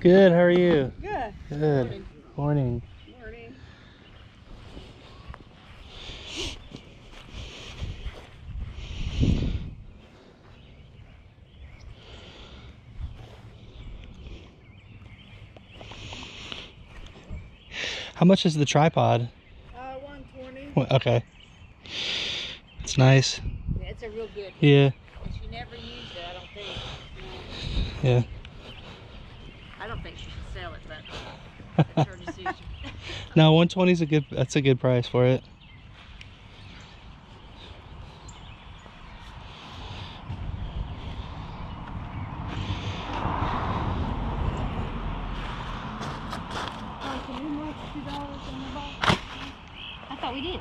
Good, how are you? Good. Good. Morning. Morning. How much is the tripod? Uh, 120. Okay. It's nice. Yeah, it's a real good. Yeah, But she never used it, I don't think. yeah. I don't think she should sell it, but it's her decision. No, 120 is a good. That's a good price for it. I thought we did.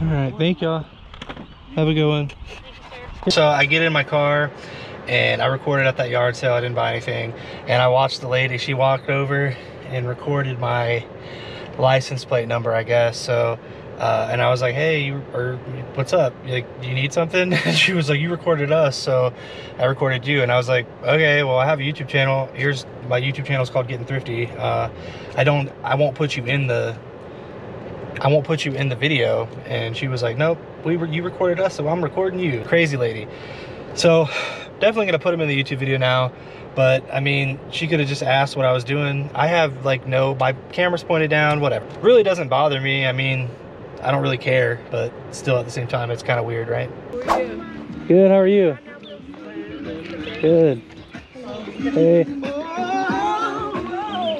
All right, thank y'all. Have a good one. So I get in my car and I recorded at that yard sale. I didn't buy anything. And I watched the lady, she walked over and recorded my license plate number, I guess. So, uh, and I was like, hey, you, or what's up? You like, do you need something? And she was like, you recorded us. So I recorded you. And I was like, okay, well, I have a YouTube channel. Here's my YouTube channel is called Gettin' Thrifty. Uh, I don't, I won't put you in the I won't put you in the video. And she was like, nope, we were, you recorded us, so I'm recording you. Crazy lady. So definitely gonna put him in the YouTube video now. But I mean, she could have just asked what I was doing. I have like no, my camera's pointed down, whatever. Really doesn't bother me. I mean, I don't really care, but still at the same time, it's kind of weird, right? Good, how are you? Good. Hey,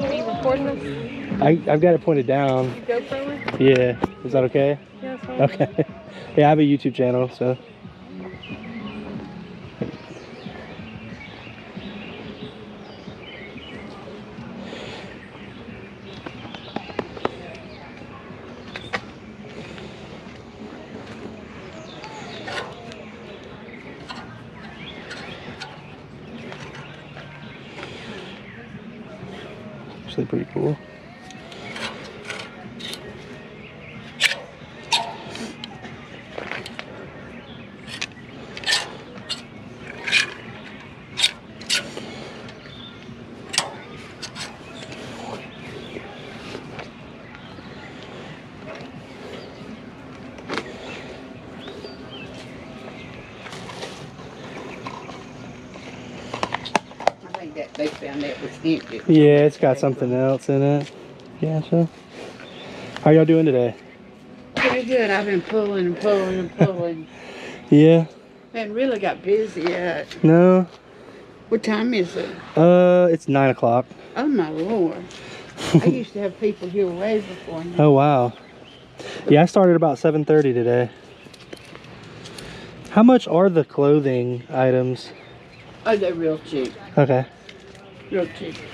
Are you recording us? I, I've got it pointed down. Yeah, is that okay? Yeah, it's fine. Okay. Yeah, I have a YouTube channel, so. Actually pretty cool. I think that that was empty. Yeah, it's got something else in it. Yeah, so. How y'all doing today? Pretty good. I've been pulling and pulling and pulling. Yeah. and really got busy yet. No. What time is it? Uh, it's nine o'clock. Oh my lord. I used to have people here way before now. Oh wow. Yeah, I started about 7:30 today. How much are the clothing items? Oh, they're real cheap. Okay. Real cheap. Do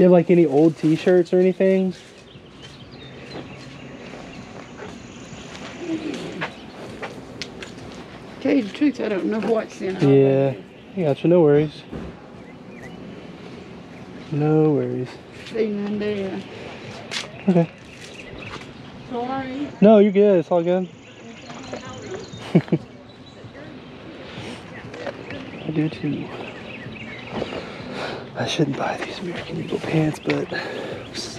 you have like any old T-shirts or anything? Tell you the truth, I don't know what's in all Yeah. I gotcha. No worries. No worries. that. See none there. Okay. Sorry. No, you're good. It's all good. I do too. I shouldn't buy these American Eagle pants, but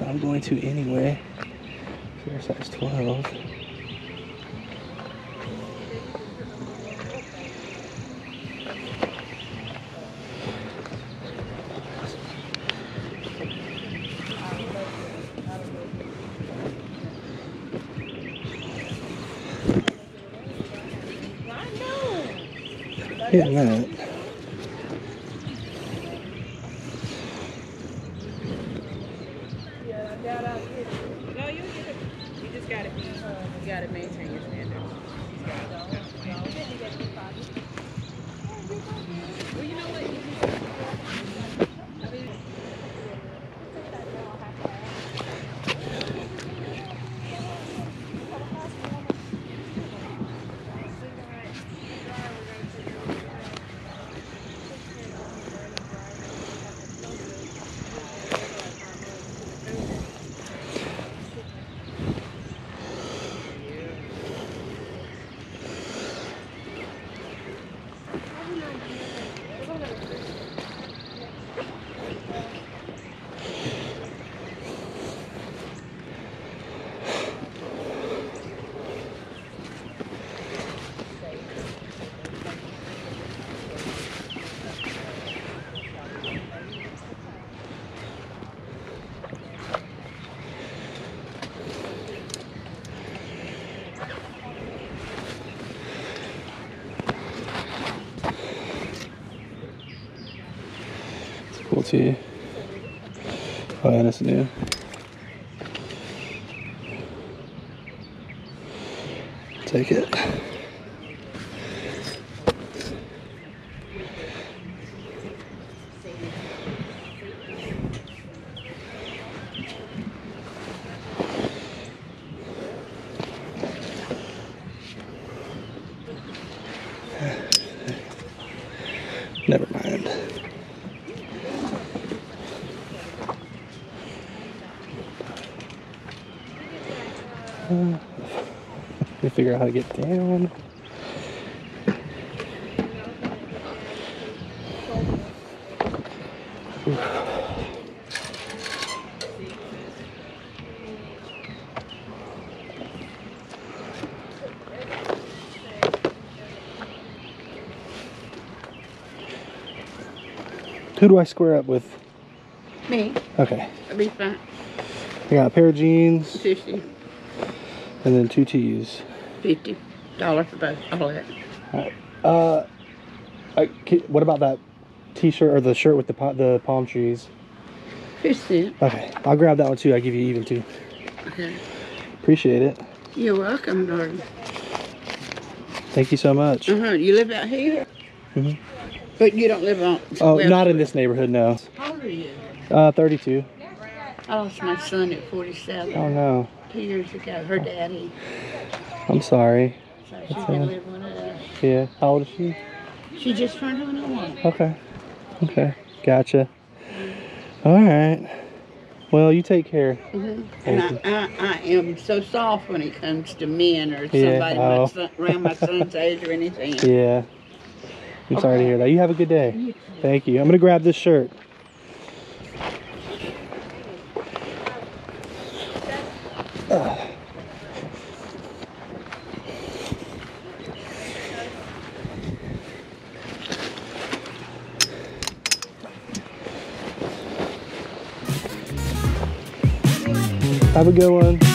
I'm going to anyway. Fair size 12. Here's that. No, you get it. You just gotta be, you gotta maintain your standards. 40 aynısını ya. Take it. Let me figure out how to get down. Who do I square up with? Me, Okay. I'll be fine. I got a pair of jeans Fifty, and then two fifty dollar for both, all of that. Uh, I, what about that t-shirt or the shirt with the the palm trees? Fifty. Okay, I'll grab that one too. I give you even two. Okay. Appreciate it. You're welcome, darling. Thank you so much. Uh huh. You live out here? Mhm. But you don't live on. Oh, well, not in this neighborhood, no. How old are you? Uh, 32. I lost my son at 47 Oh no, two years ago. Her daddy. I'm sorry. So she That's can all. live with us. Yeah, how old is she? She just turned 21. Okay, okay, gotcha. All right. Well, you take care. Mhm. And I, I, I am so soft when it comes to men or Yeah, somebody oh. my son, around my son's age or anything. Yeah. I'm sorry to hear that. You have a good day. Thank you. I'm gonna grab this shirt. Have a good one.